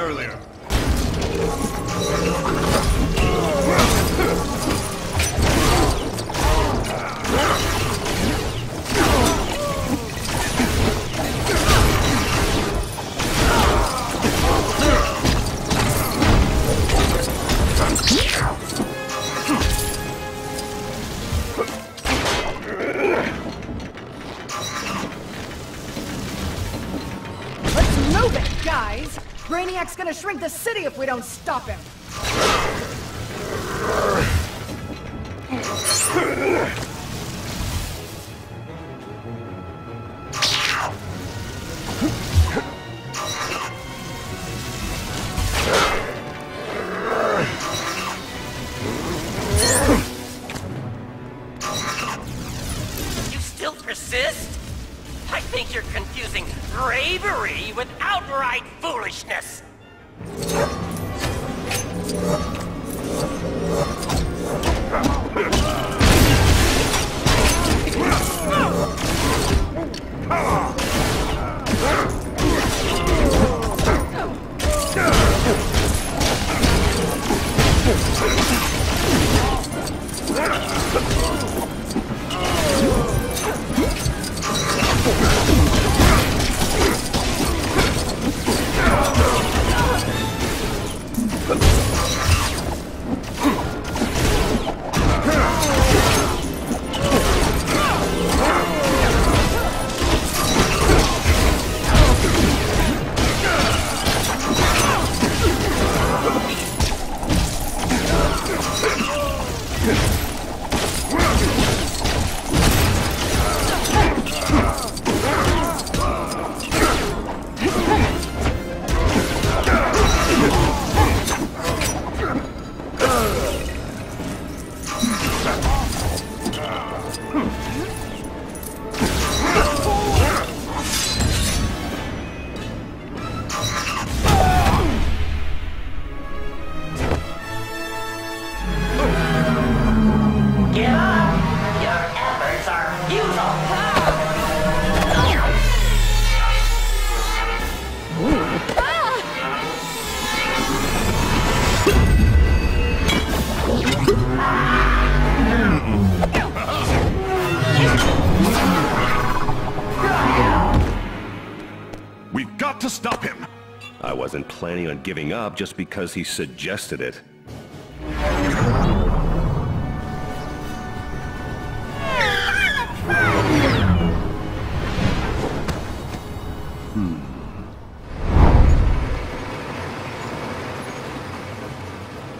earlier. Let's move it, guys! Brainiac's gonna shrink the city if we don't stop him! Think you're confusing bravery with outright foolishness. Planning on giving up just because he suggested it. Hmm.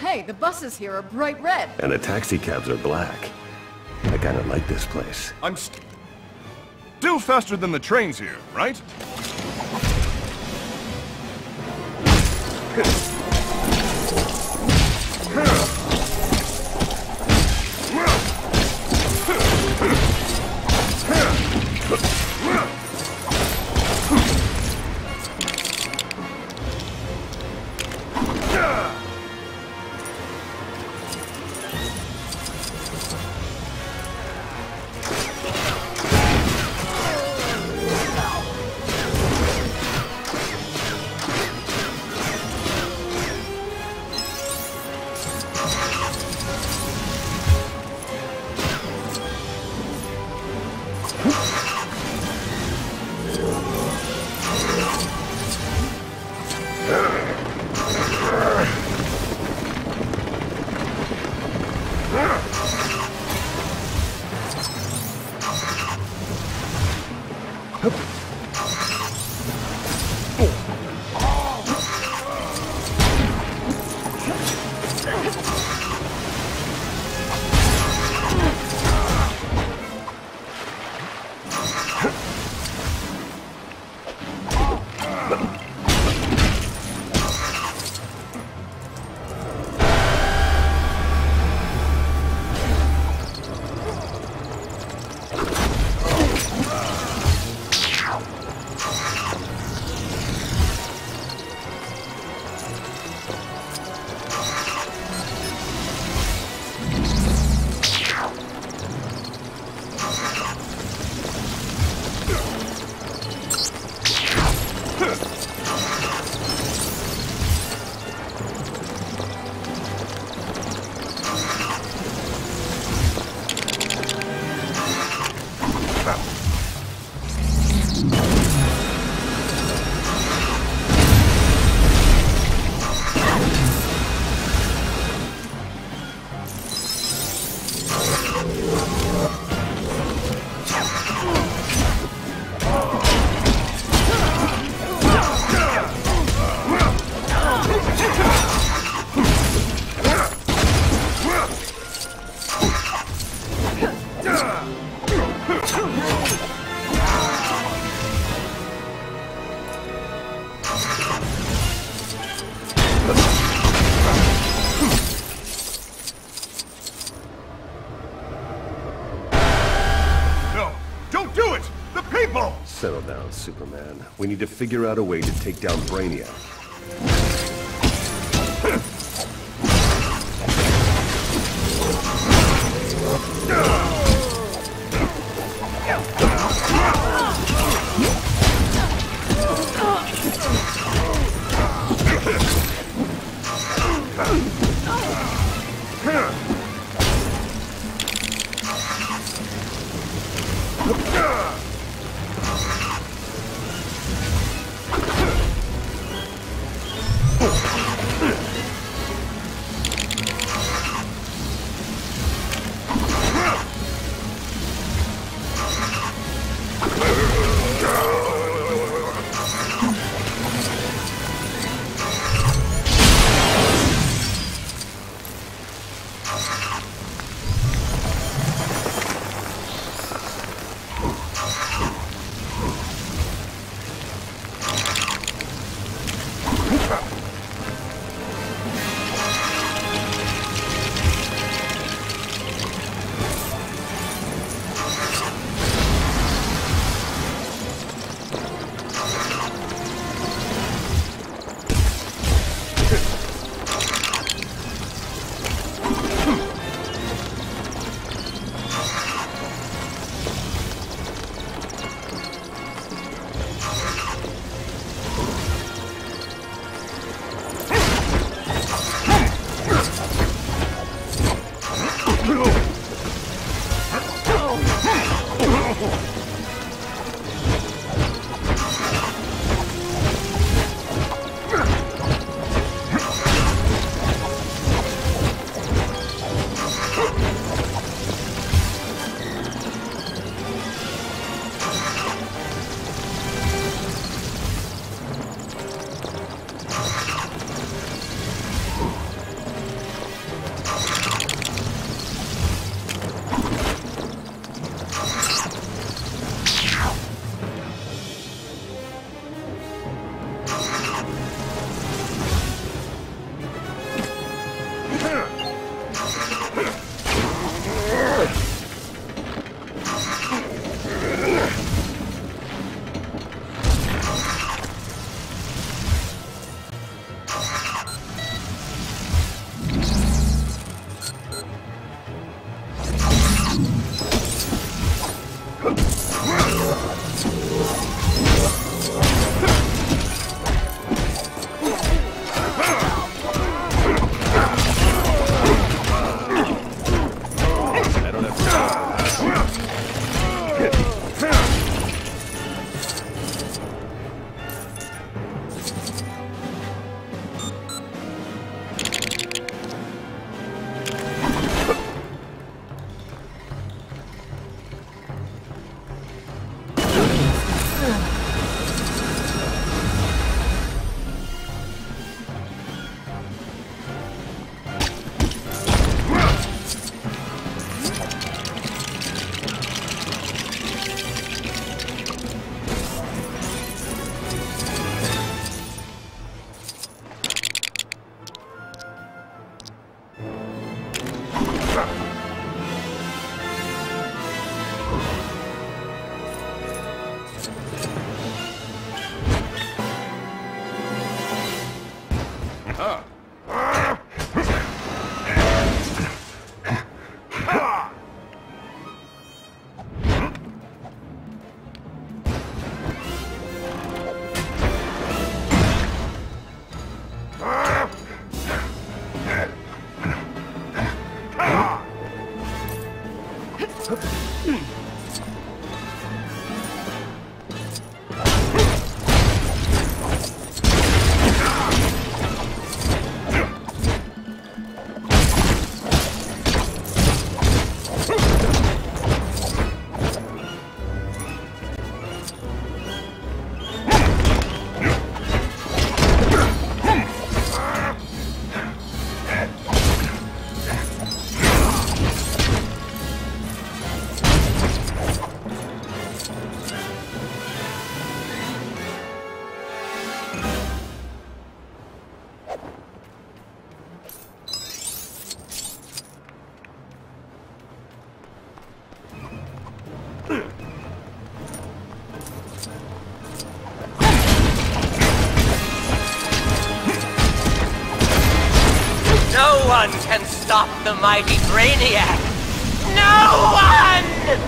Hey, the buses here are bright red. And the taxi cabs are black. I kinda like this place. I'm st- Still faster than the trains here, right? Ha ha ha! We need to figure out a way to take down Brainiac. I stop the mighty Brainiac? No one!